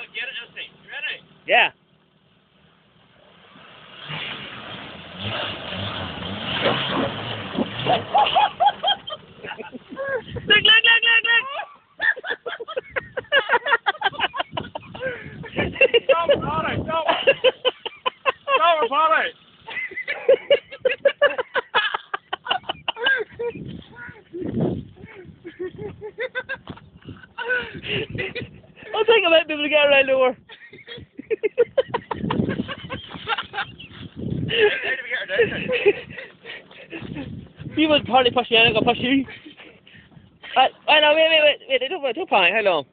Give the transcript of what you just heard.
bet you don't get it, is he? Ready? Yeah. look, look, look, look, look! Stop, Polly, stop. Stop, Polly. I think I might be able to get around get her you would probably push me and to push you. Uh, I, I know, wait, wait, wait, wait, don't, don't panic, how long?